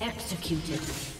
Executed.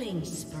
Killing spree.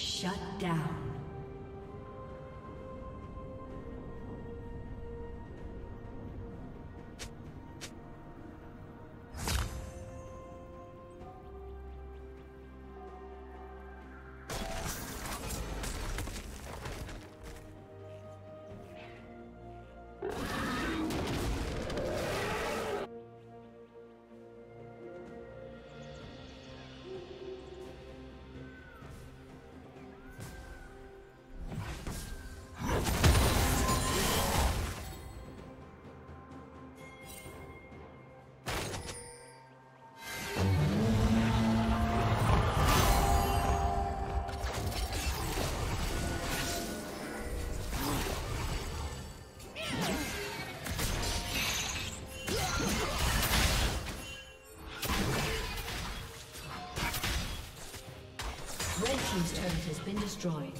Shut down. Destroyed.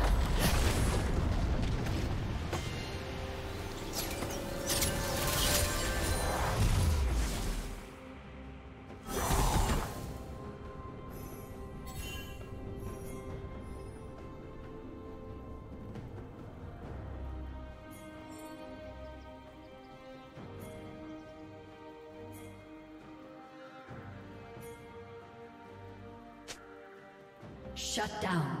Shut down.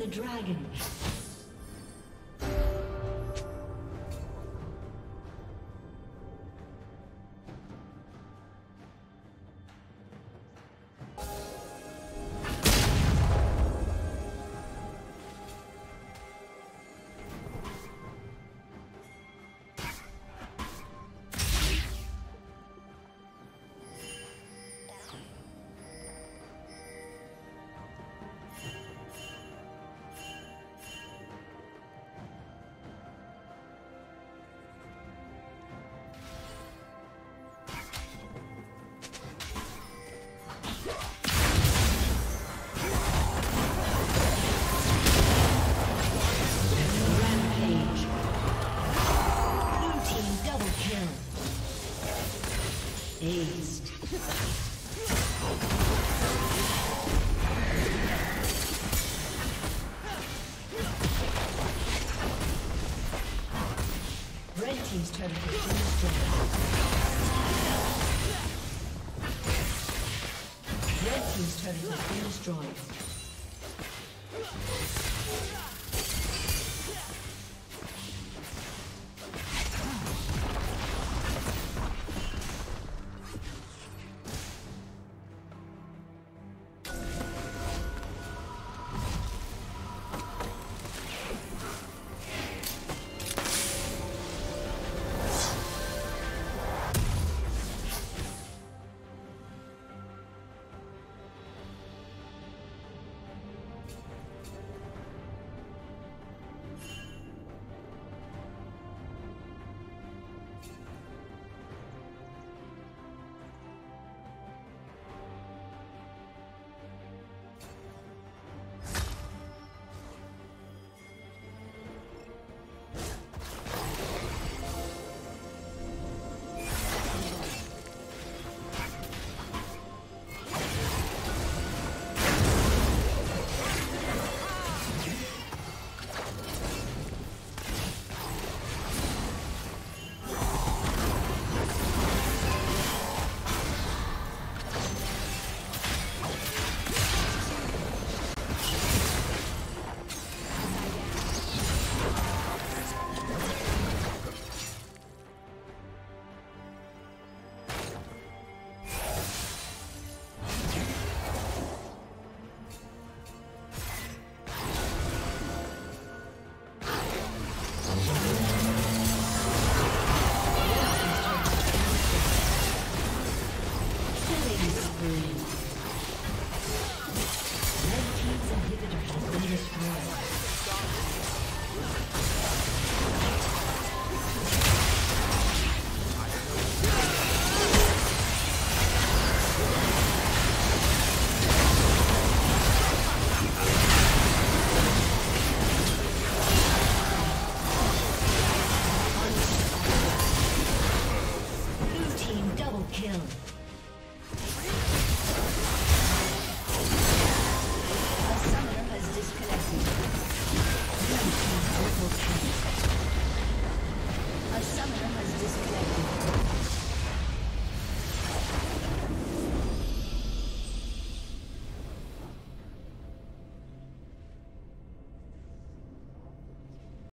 the dragon. destroyed.